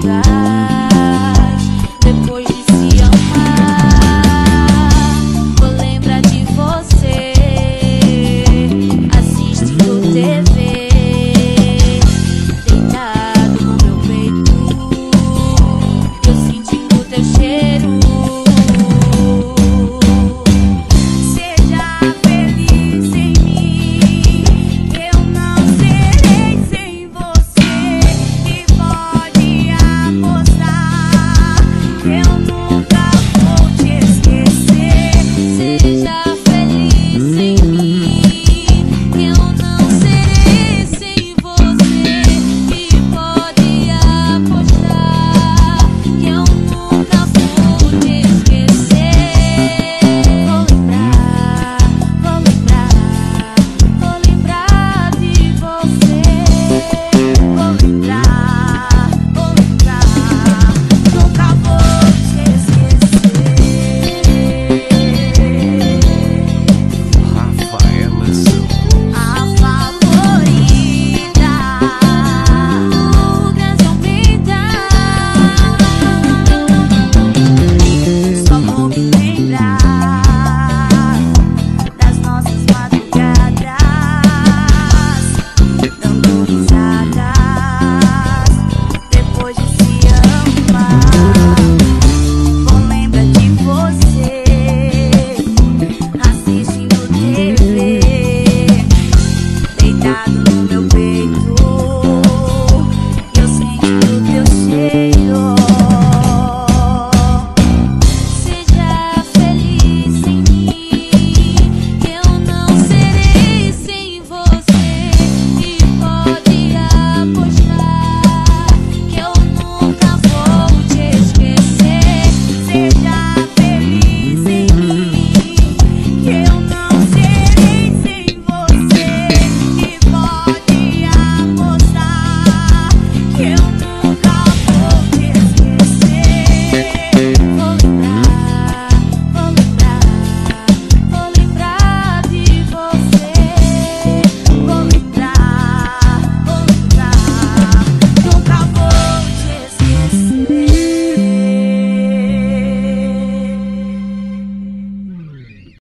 paradise Oh,